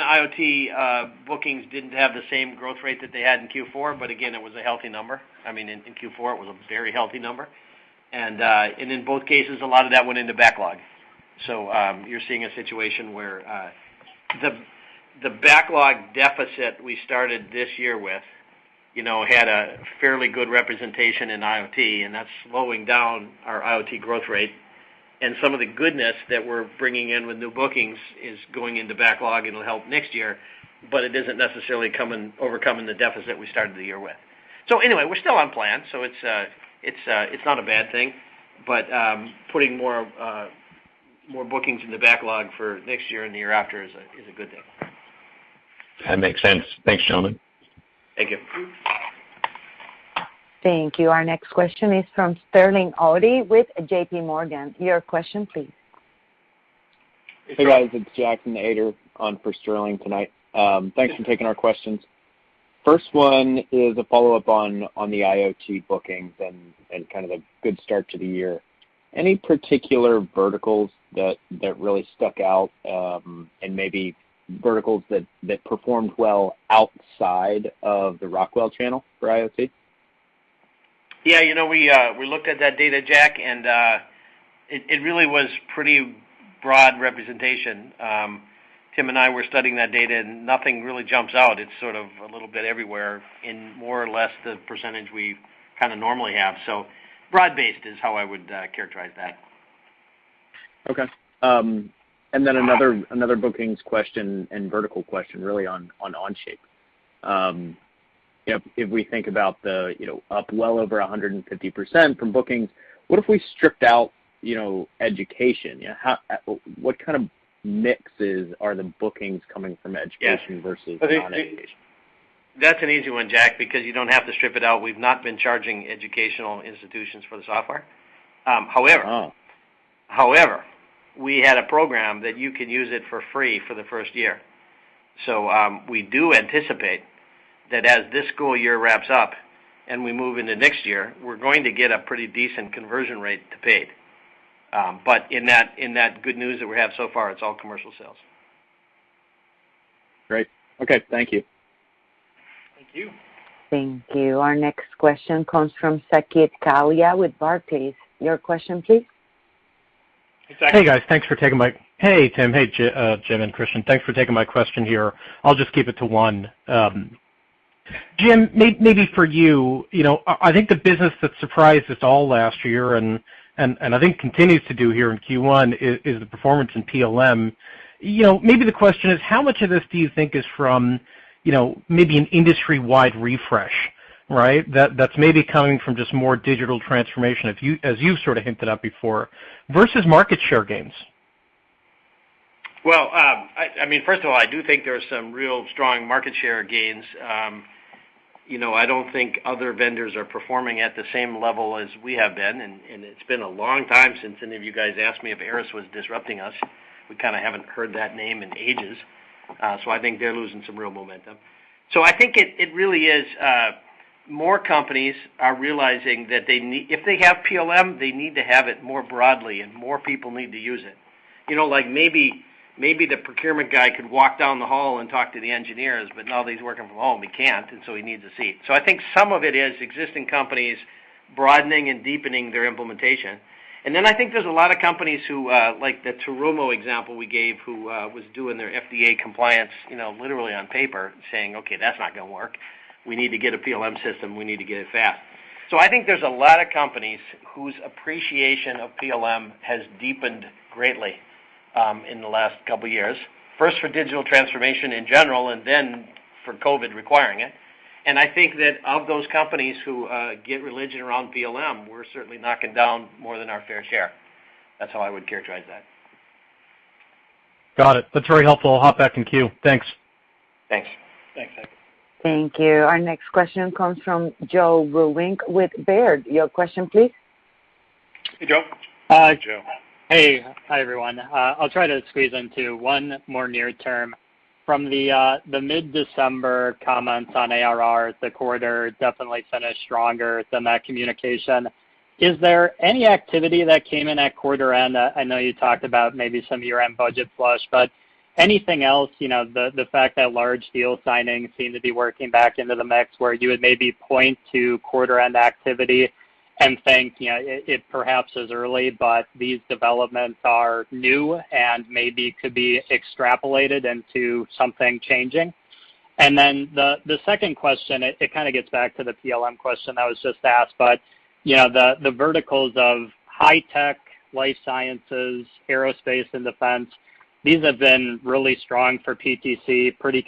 IoT bookings didn't have the same growth rate that they had in Q4, but again, it was a healthy number. I mean, in Q4, it was a very healthy number. And uh in both cases, a lot of that went into backlog. So um you're seeing a situation where the the backlog deficit we started this year with, you know, had a fairly good representation in IoT, and that's slowing down our IoT growth rate. And some of the goodness that we're bringing in with new bookings is going into backlog, and it'll help next year, but it isn't necessarily overcoming the deficit we started the year with. So anyway, we're still on plan, so it's uh, it's uh, it's not a bad thing. But um, putting more uh, more bookings in the backlog for next year and the year after is a good thing. That makes sense. Thanks, gentlemen. Thank you. Thank you. Our next question is from Sterling Auty with JPMorgan. Your question, please. Hey, guys. It's Jackson Ader on for Sterling tonight. Um, thanks for taking our questions. First one is a follow-up on on the IoT bookings and kind of a good start to the year. Any particular verticals that really stuck out, um, and maybe verticals that performed well outside of the Rockwell channel for IoT? Yeah, you know, uh, we looked at that data, Jack, and uh, it really was pretty broad representation. Um, Tim and I were studying that data, and nothing really jumps out. It's sort of a little bit everywhere in more or less the percentage we kind of normally have. So Broad-based is how I would uh, characterize that. Okay. Um and then another another bookings question and vertical question really on on Onshape. Um, If we think about the, you know, up well over 150% from bookings, what if we stripped out, you know, education? Uh, what kind of mixes are the bookings coming from education versus non-education? That's an easy one, Jack, because you don't have to strip it out. We've not been charging educational institutions for the software. Um, however. Oh. However, we had a program that you can use it for free for the first year. So um we do anticipate that as this school year wraps up and we move into next year, we're going to get a pretty decent conversion rate to paid. Um, but in that in that good news that we have so far, it's all commercial sales. Great. Okay. Thank you. Thank you. Thank you. Our next question comes from Saket Kalia with Barclays. Your question, please. Hey, Saket. Hey, Tim. Hey, Jim and Kristian. Thanks for taking my question here. I'll just keep it to one. Jim, maybe for you, you know, I think the business that surprised us all last year, and I think continues to do here in Q1, is the performance in PLM. You know, maybe the question is, how much of this do you think is from you know, maybe an industry-wide refresh, right? That's maybe coming from just more digital transformation, as you've sort of hinted at before, versus market share gains. Well, um, I mean, first of all, I do think there are some real strong market share gains. Um, I don't think other vendors are performing at the same level as we have been, and it's been a long time since any of you guys asked me if Aras was disrupting us. We kind of haven't heard that name in ages. Uh, so I think they're losing some real momentum. So I think it really is uh, more companies are realizing that they need if they have PLM, they need to have it more broadly, and more people need to use it. You know, like maybe the procurement guy could walk down the hall and talk to the engineers, but now that he's working from home, he can't, and so he needs a seat. So I think some of it is existing companies broadening and deepening their implementation. And then I think there's a lot of companies who, uh, like the Terumo example we gave, who uh, was doing their FDA compliance you know, literally on paper, saying, "Okay, that's not going to work. We need to get a PLM system. We need to get it fast." So I think there's a lot of companies whose appreciation of PLM has deepened greatly Um, in the last couple of years. First for digital transformation in general, and then for COVID requiring it. And I think that of those companies who uh, get religion around PLM, we're certainly knocking down more than our fair share. That's how I would characterize that. Got it. That's very helpful. I'll hop back in queue. Thanks. Thanks. Thanks, Saket. Thank you. Our next question comes from Joe Vruwink with Baird. Your question, please. Hey, Joe. Hi. Joe. Hey. Hi, everyone. Uh, I'll try to squeeze in two. One more near term. From the uh, the mid-December comments on ARR, the quarter definitely finished stronger than that communication. Is there any activity that came in at quarter end? Uh, I know you talked about maybe some year-end budget flush, but anything else, you know, the fact that large deal signings seem to be working back into the mix where you would maybe point to quarter-end activity and think you know, it perhaps is early, but these developments are new and maybe could be extrapolated into something changing? And then the second question, it kind of gets back to the PLM question that was just asked, but you know, the verticals of high tech, life sciences, aerospace, and defense, these have been really strong for PTC pretty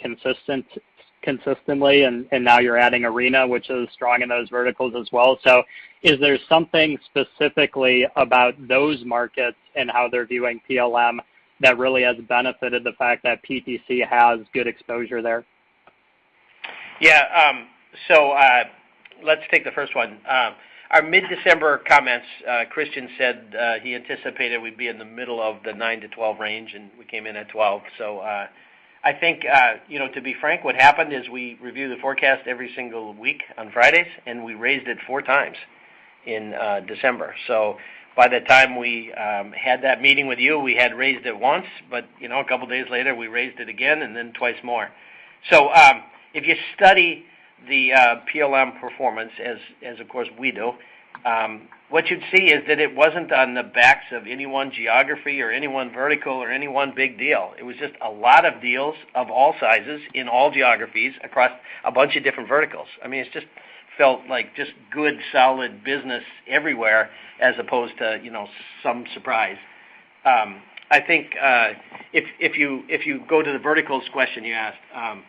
consistently, and now you're adding Arena, which is strong in those verticals as well. So is there something specifically about those markets and how they're viewing PLM that really has benefited the fact that PTC has good exposure there? Yeah. Um, so uh, let's take the first one. Um, our mid-December comments, uh, Kristian said uh, he anticipated we'd be in the middle of the 9-12 range, and we came in at 12. I think, uh, you know, to be frank, what happened is we review the forecast every single week on Fridays, and we raised it four times in December. So by the time we had that meeting with you, we had raised it once, but you know, a couple days later, we raised it again, and then twice more. So um, if you study the PLM performance, as as of course we do, Um, what you'd see is that it wasn't on the backs of any one geography or any one vertical or any one big deal. It was just a lot of deals of all sizes in all geographies across a bunch of different verticals. I mean, it just felt like just good, solid business everywhere as opposed to you know some surprise. Um, I think uh, if if you if you go to the verticals question you asked, um,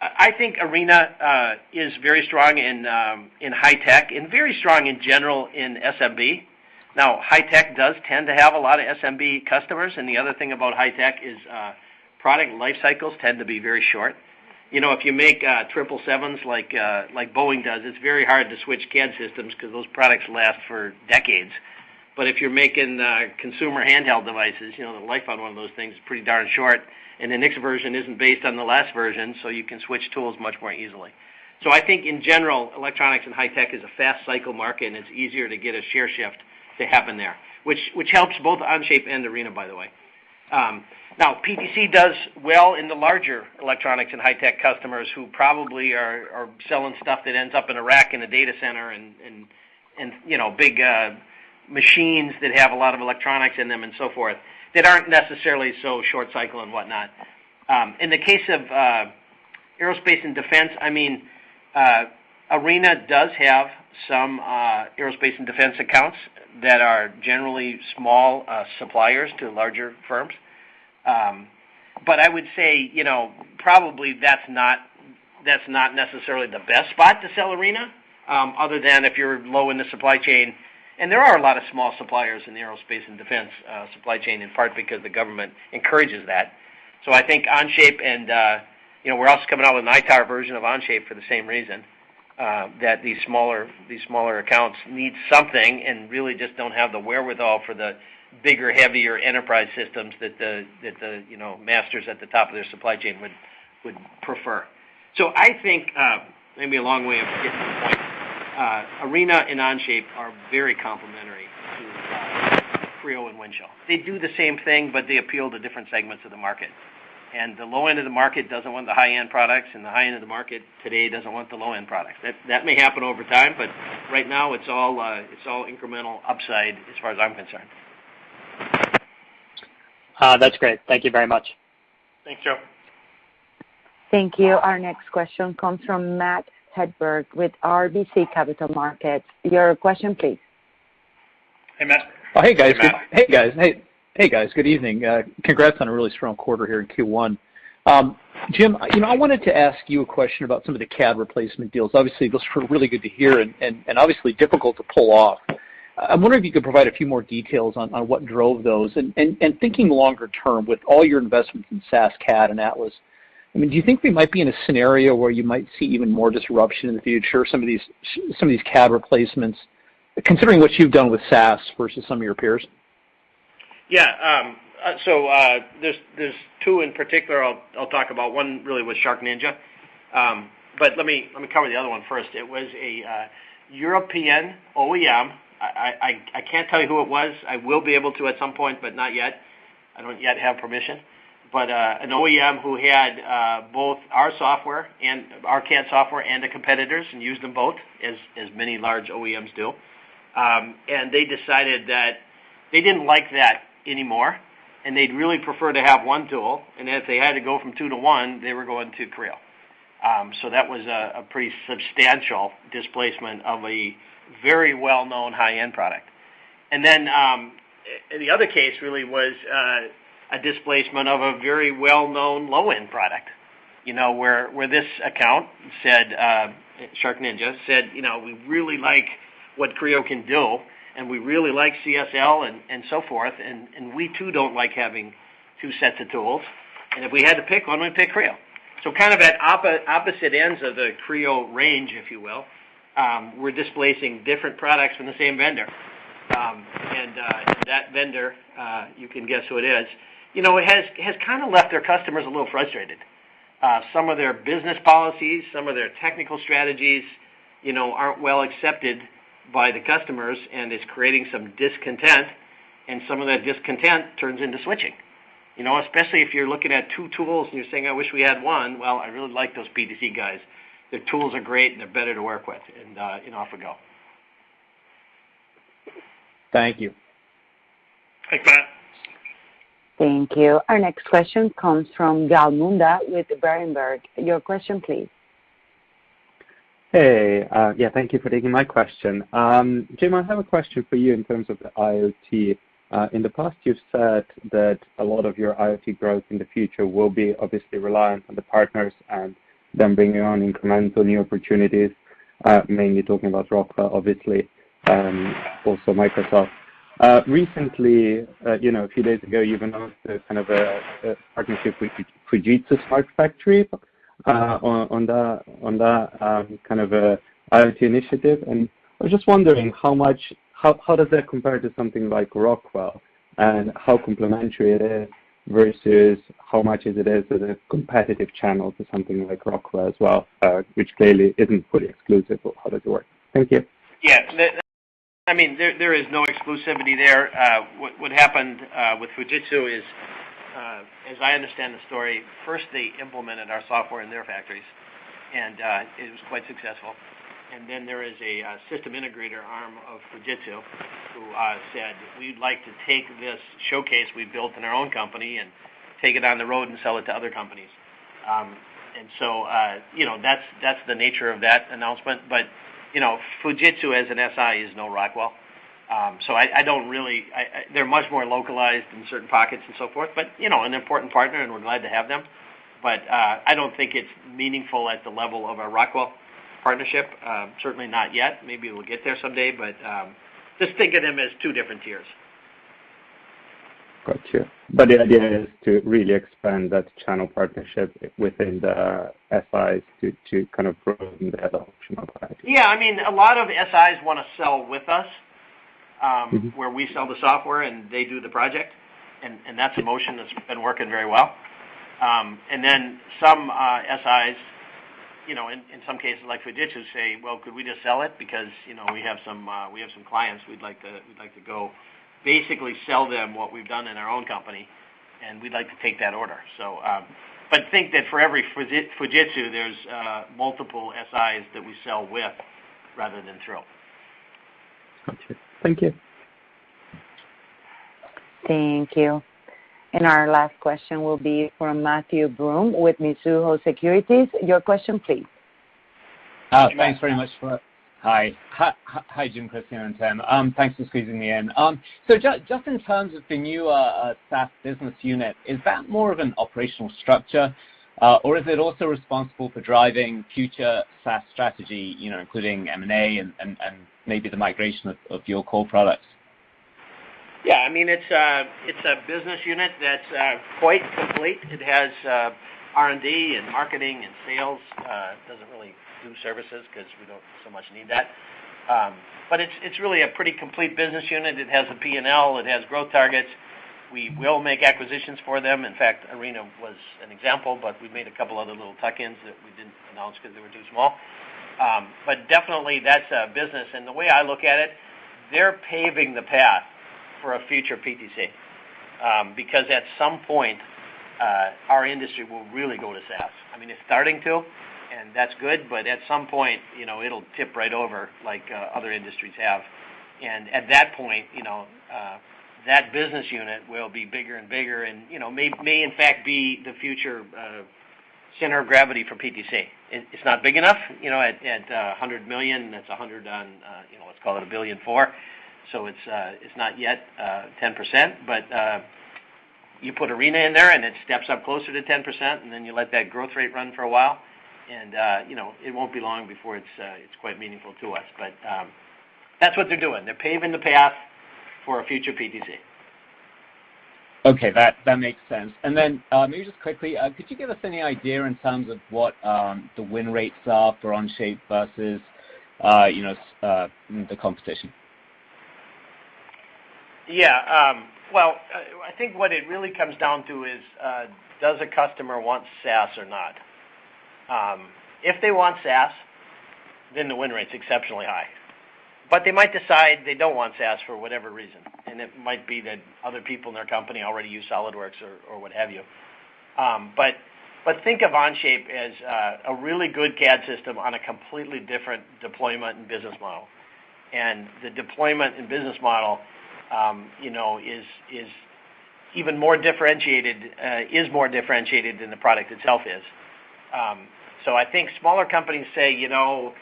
I think Arena uh, is very strong um, in high tech and very strong in general in SMB. Now, high tech does tend to have a lot of SMB customers, and the other thing about high tech is uh, product life cycles tend to be very short. You know, if you make uh, 777s like Boeing does, it's very hard to switch CAD systems because those products last for decades. But if you're making uh, consumer handheld devices, you know, the life on one of those things is pretty darn short, and the next version isn't based on the last version, so you can switch tools much more easily. So I think in general, electronics and high tech is a fast cycle market, and it's easier to get a share shift to happen there, which which helps both Onshape and Arena, by the way. Um, now PTC does well in the larger electronics and high tech customers who probably are selling stuff that ends up in a rack in a data center and and you know, big uh, machines that have a lot of electronics in them and so forth, that aren't necessarily so short cycle and whatnot. Um, in the case of uh, aerospace and defense, I mean, uh, Arena does have some uh, aerospace and defense accounts that are generally small uh, suppliers to larger firms. Um, but I would say, you know, probably that's not that's not necessarily the best spot to sell Arena, um, other than if you're low in the supply chain. And there are a lot of small suppliers in the aerospace and defense uh, supply chain, in part because the government encourages that. So I think Onshape, and uh, you know we're also coming out with an ITAR version of Onshape for the same reason, uh, that these smaller these smaller accounts need something and really just don't have the wherewithal for the bigger, heavier enterprise systems that the that the you know masters at the top of their supply chain would would prefer. So I think, uh, maybe a long way of getting to the point, Uh, Arena and Onshape are very complementary to uh, Creo and Windchill. They do the same thing, but they appeal to different segments of the market. And the low end of the market doesn't want the high-end products, and the high end of the market today doesn't want the low-end products. That may happen over time, but right now it's all uh it's all incremental upside as far as I'm concerned. Uh, that's great. Thank you very much. Thanks, Joe. Thank you. Our next question comes from Matt Hedberg with RBC Capital Markets. Your question, please. Hey, Matt. Oh, Hey, guys. Hey, Matt. Hey, guys. Good evening. Congrats on a really strong quarter here in Q1. Jim, uh you know, I wanted to ask you a question about some of the CAD replacement deals. Obviously, those were really good to hear and obviously difficult to pull off. I'm wondering if you could provide a few more details on what drove those. And and thinking longer term, with all your investments in SaaS, CAD, and Atlas, do you think we might be in a scenario where you might see even more disruption in the future, some of these some of these CAD replacements, considering what you've done with SaaS versus some of your peers? Yeah. Um, uh, so uh, there's two in particular I'll talk about. One really was SharkNinja. Um, let me let me cover the other one first. It was a uh, European OEM. I can't tell you who it was. I will be able to at some point, but not yet. I don't yet have permission. An OEM who had both our software and our CAD software and the competitors and used them both, as many large OEMs do. Um, and they decided that they didn't like that anymore, and they'd really prefer to have one tool, and if they had to go from two to one, they were going to Creo. Um, so that was a pretty substantial displacement of a very well-known high-end product. And then um, the other case really was a displacement of a very well-known low-end product, You know, where this account, said, uh SharkNinja, said, "You know, "We really like what Creo can do, and we really like CSL and so forth, and we too don't like having two sets of tools. And if we had to pick one, we'd pick Creo." So, kind of at opposite ends of the Creo range, if you will, we're displacing different products from the same vendor. And uh that vendor, you can guess who it is, has has kind of left their customers a little frustrated. Uh, some of their business policies, some of their technical strategies you know, aren't well accepted by the customers, and it's creating some discontent, and some of that discontent turns into switching. You know, especially if you're looking at two tools and you're saying, "I wish we had one." Well, I really like those PTC guys. Their tools are great, and they're better to work with, and uh, you know, off we go. Thank you. Thanks, Matt. Thank you. Our next question comes from Gal Munda with Berenberg. Your question, please. Hey. Uh, yeah, thank you for taking my question. Um, Jim, I have a question for you in terms of the IoT. Uh, in the past, you've said that a lot of your IoT growth in the future will be obviously reliant on the partners and them bringing on incremental new opportunities, uh, mainly talking about Rockwell, obviously, um also Microsoft. Recently, uh, you know, a few days ago, you've announced a kind of a partnership with Fujitsu Smart Factory on on that on that um, kind of a IoT initiative. And I was just wondering how much how how does that compare to something like Rockwell, and how complementary it is versus how much is it is as a competitive channel to something like Rockwell as well, which clearly isn't fully exclusive, how does it work? Thank you. Yeah. I mean, there is no exclusivity there. Uh, what happened uh, with Fujitsu is, uh, as I understand the story, first they implemented our software in their factories, and it was quite successful. And then there is a system integrator arm of Fujitsu who said, "We'd like to take this showcase we've built in our own company and take it on the road and sell it to other companies." Um and so uh, you know, that's the nature of that announcement. Fujitsu as an SI is no Rockwell. Um, so I, don't really. I, I, they're much more localized in certain pockets and so forth, but you know, an important partner, and we're glad to have them. But uh, I don't think it's meaningful at the level of a Rockwell partnership. Certainly not yet. Maybe we'll get there someday, but just think of them as two different tiers. Got you. But the idea is to really expand that channel partnership within the SIs to kind of broaden the adoption of that. Yeah. I mean a lot of SIs want to sell with us, where we sell the software and they do the project, and that's a motion that's been working very well. Um and then some SIs, you know, in some cases like Fujitsu, say, "Well, could we just sell it? Because you know, we have some uh we have some clients we'd like to we'd like to go basically sell them what we've done in our own company, and we'd like to take that order." So, um, but think that for every Fujitsu, there's multiple SIs that we sell with rather than through. Got you. Thank you. Thank you. And Our last question will be from Matthew Broome with Mizuho Securities. Your question, please. Thanks very much. Hi, Hi, Jim, Kristian, and Tim. Um, thanks for squeezing me in. Um, so, just in terms of the new uh, uh, SaaS business unit, is that more of an operational structure, uh, or is it also responsible for driving future SaaS strategy, you know, including M&A and maybe the migration of your core products? Yeah. I mean it's uh it's a business unit that's quite complete. It has R&D and marketing and sales. It doesn't really do services because we don't so much need that. Um but it's it's really a pretty complete business unit. It has a P&L. It has growth targets. We will make acquisitions for them. In fact, Arena was an example, but we've made a couple other little tuck-ins that we didn't announce because they were too small. Um but definitely that's a business. And the way I look at it, they're paving the path for a future PTC. Because at some point, our industry will really go to SaaS. I mean, it's starting to, and that's good, but at some point, you know, it'll tip right over like uh, other industries have. And at that point, you know, uh, that business unit will be bigger and bigger and you know, may may in fact be the future uh, center of gravity for PTC. It's not big enough. You know, at 100 uh, million, that's 100 on, you know, let's call it $1.4 billion. It's it's not yet 10%. But uh, you put Arena in there, and it steps up closer to 10%, and then you let that growth rate run for a while, and uh, you know, it won't be long before uh, it's quite meaningful to us. But um that's what they're doing. They're paving the path for a future PTC. Okay. That makes sense. And then uh maybe just quickly, uh, could you give us any idea in terms of what um, the win rates are for Onshape versus uh, you know, the competition? Yeah. Um, well, I think what it really comes down to is, does a customer want SaaS or not? If they want SaaS, then the win rate's exceptionally high. But they might decide they don't want SaaS for whatever reason, and it might be that other people in their company already use SolidWorks or what have you. Um, but but think of Onshape as a really good CAD system on a completely different deployment and business model. And the deployment and business model um, you know, is is even more differentiated uh, is more differentiated than the product itself is. I think smaller companies say, you know,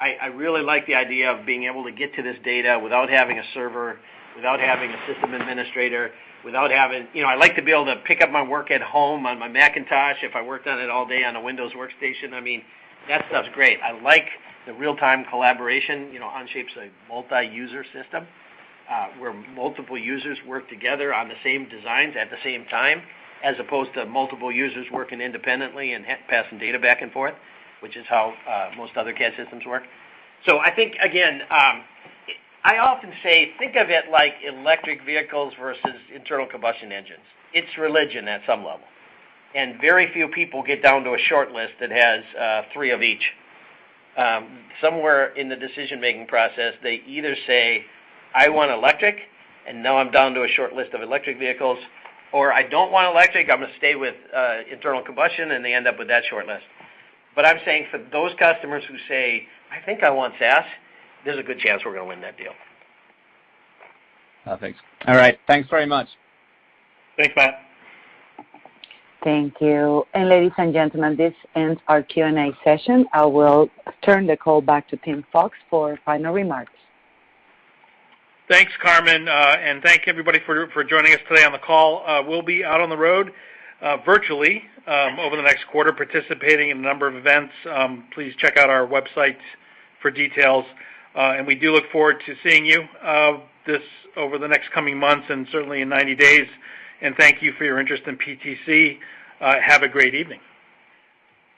"I really like the idea of being able to get to this data without having a server, without having a system administrator. Without having. You know, I like to be able to pick up my work at home on my Macintosh if I worked on it all day on a Windows workstation." I mean, that stuff's great. I like the real-time collaboration. You know, Onshape's a multi-user system, uh, where multiple users work together on the same designs at the same time, as opposed to multiple users working independently and passing data back and forth, which is how most other CAD systems work. So I think, again, I often say, think of it like electric vehicles versus internal combustion engines. It's religion at some level. And very few people get down to a short list that has uh, three of each. Um, somewhere in the decision-making process, they either say, I want electric, and now I'm down to a short list of electric vehicles, or I don't want electric, I'm going to stay with uh, internal combustion, and they end up with that short list. But I'm saying for those customers who say, I think I want SaaS, there's a good chance we're going to win that deal. Perfect. All right. Thanks very much. Thanks, Matt. Thank you. And ladies and gentlemen, this ends our Q&A session. I will turn the call back to Tim Fox for final remarks. Thanks, Carmen, uh, and thank everybody for, for joining us today on the call. Uh, we'll be out on the road uh, virtually um, over the next quarter, participating in a number of events. Um, please check out our website for details. Uh, and we do look forward to seeing you uh, this over the next coming months and certainly in 90 days. And thank you for your interest in PTC. Uh, have a great evening.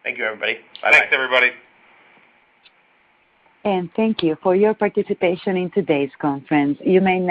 Thank you, everybody. Bye Thanks, everybody. And thank you for your participation in today's conference. You may now